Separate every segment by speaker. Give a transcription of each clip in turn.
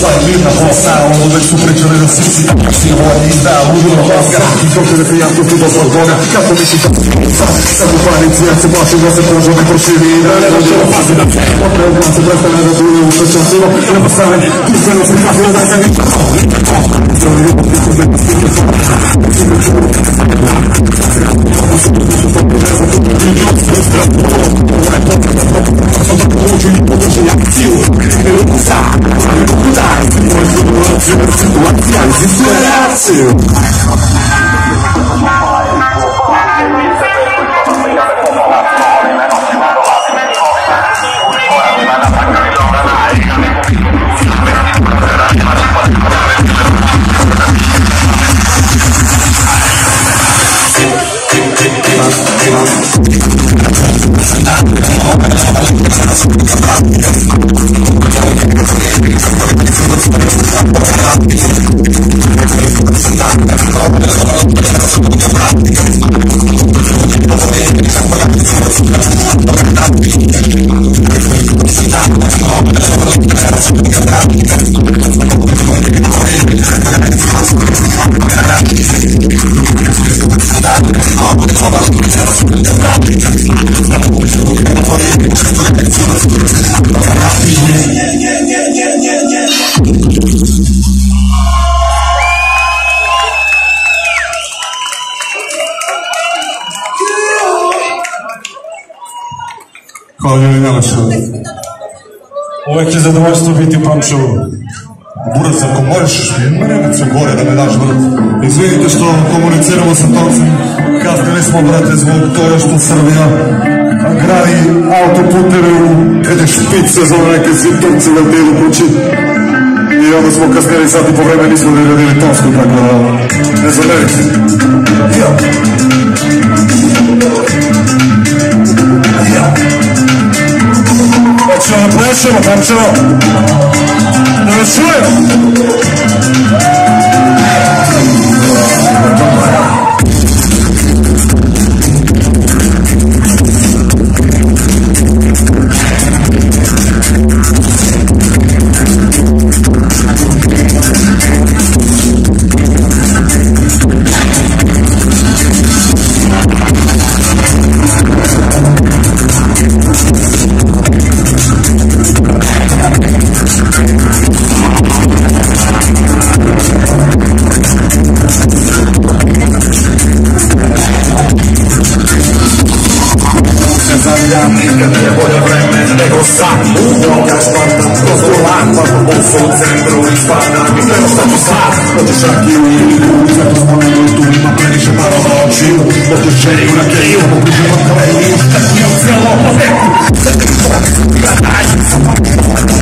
Speaker 1: sua vida Forza onda del suo preggiore rassistica Si realizza un. す。る I'm
Speaker 2: Pančevu.
Speaker 1: Burac, ako možeš, mrvicu gore da me daš vrt. Izvinite što komuniciramo sa Tomcem. Kasnili smo, brate, zbog toga što Srbija gradi autoputeve u jedne špice za neke sitovce da delu kući. I onda smo kasnili sad i po vreme nismo ne radili Tomsku, tako da ne zamerite. Ja.
Speaker 2: Хорошо, хорошо. Хорошо. Amica mia voglia premere lo sa Uno
Speaker 1: che ascolta lo svolata Un solo centro di spada Mi prego sta tu sa Lo tu sa chi io Mi sto sponendo tu Ma per dice parlo oggi Lo tu sei una che io Non dice ma come io Io zio
Speaker 2: lo posso Dai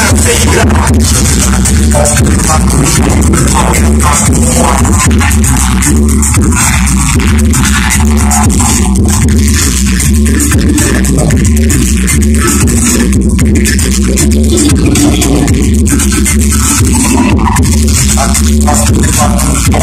Speaker 2: 私たちは。you.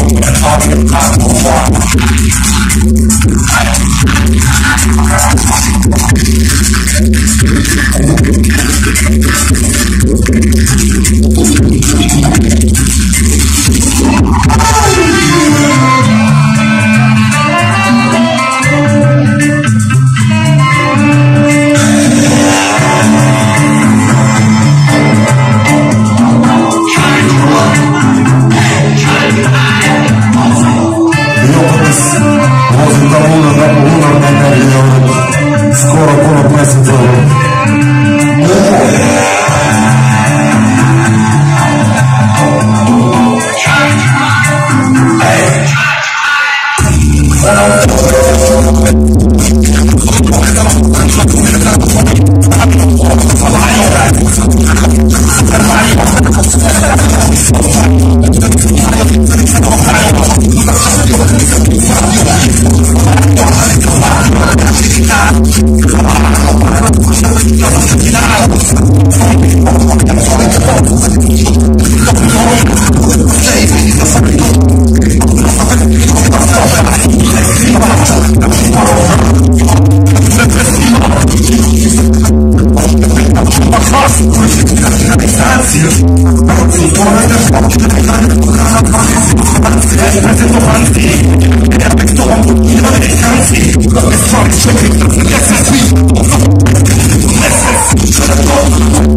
Speaker 2: Oh,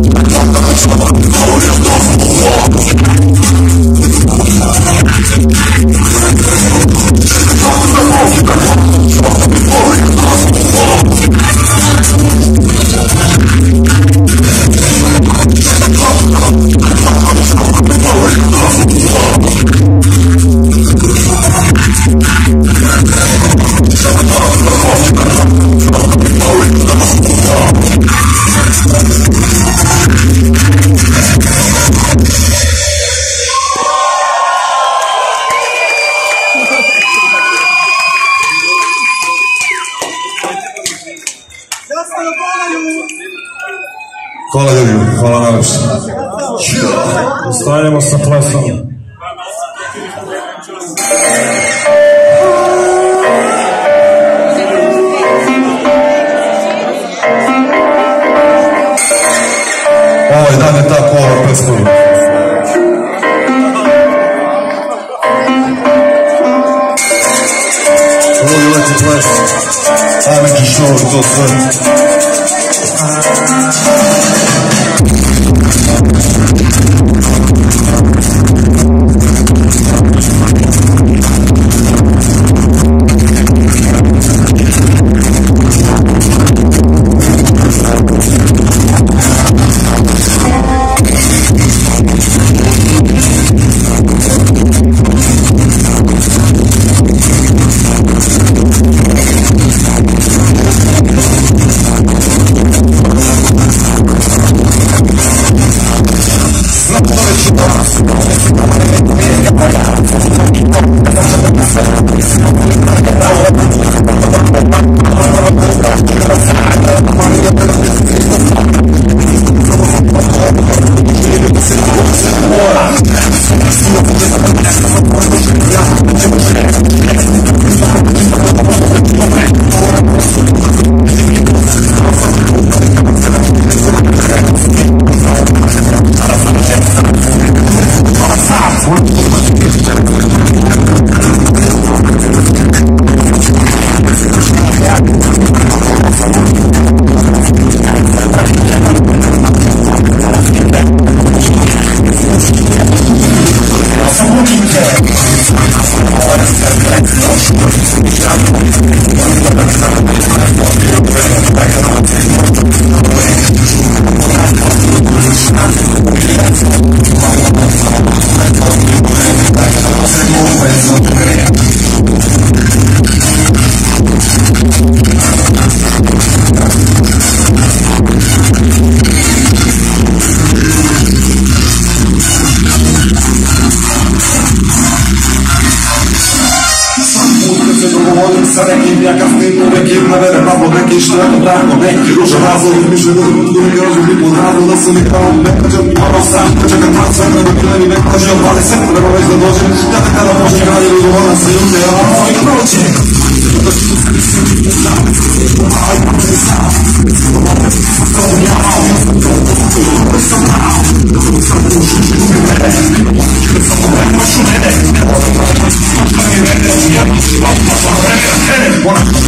Speaker 1: Кола люблю, кола научно.
Speaker 2: Останемо с аплодисом.
Speaker 1: Ой, да не та кола песна. I'm a kishore, go for it. Eu não sei se você está falando, mas eu não sei se você Thank you. Işler ben o ne kiroza razı Müşedim dönüyoruz bir podrado Nasıl ikram ne kaçın Arasam kaçak atarsan Öbürleri ne kaçın Hadi sen de bana izle dolaşın Yana kadar boş Hadi bu bana sığın de ya İkram için One.